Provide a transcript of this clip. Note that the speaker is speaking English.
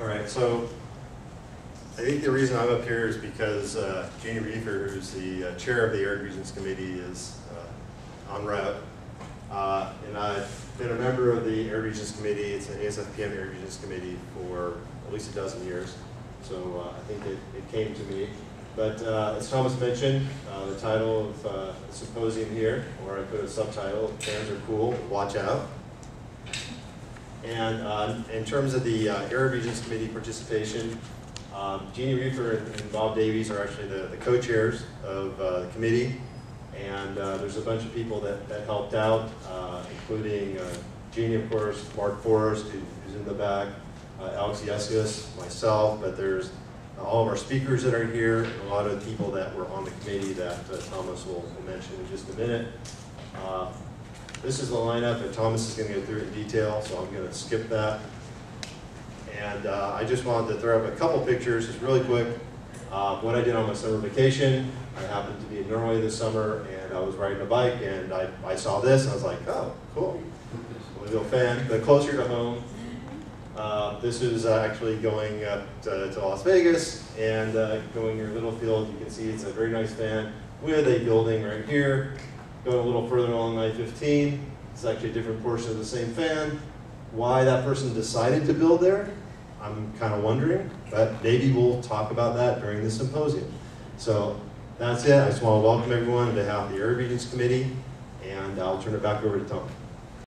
All right, so I think the reason I'm up here is because uh, Jeannie Reefer, who's the uh, chair of the Arid Regions Committee, is uh, en route. Uh, And I've been a member of the Arid Regions Committee, it's an ASFPM Arid Regions Committee for at least a dozen years. So uh, I think it it came to me. But uh, as Thomas mentioned, uh, the title of the symposium here, or I put a subtitle, Fans Are Cool, Watch Out. And uh, in terms of the uh, Arid Regions Committee participation, um, Jeannie Reefer and Bob Davies are actually the the co-chairs of uh, the committee. And uh, there's a bunch of people that that helped out, uh, including Jeannie, of course, Mark Forrest, who- who's in the back, Alex Yescas, myself, but there's all of our speakers that are here, a lot of people that were on the committee that Thomas will will mention in just a minute. This is the lineup, and Thomas is going to go through it in detail, so I'm going to skip that. And uh, I just wanted to throw up a couple pictures, just really quick. Uh, What I did on my summer vacation, I happened to be in Norway this summer, and I was riding a bike, and I, I saw this, and I was like, oh, cool. Real fan, but closer to home, uh, This is uh, actually going up to to Las Vegas and uh, going near Littlefield. You can see it's a very nice fan with a building right here. Going a little further along I-15, it's actually a different portion of the same fan. Why that person decided to build there, I'm kind of wondering, but maybe we'll talk about that during the symposium. So that's it. I just want to welcome everyone of the Arid Regions Committee, and I'll turn it back over to Tom.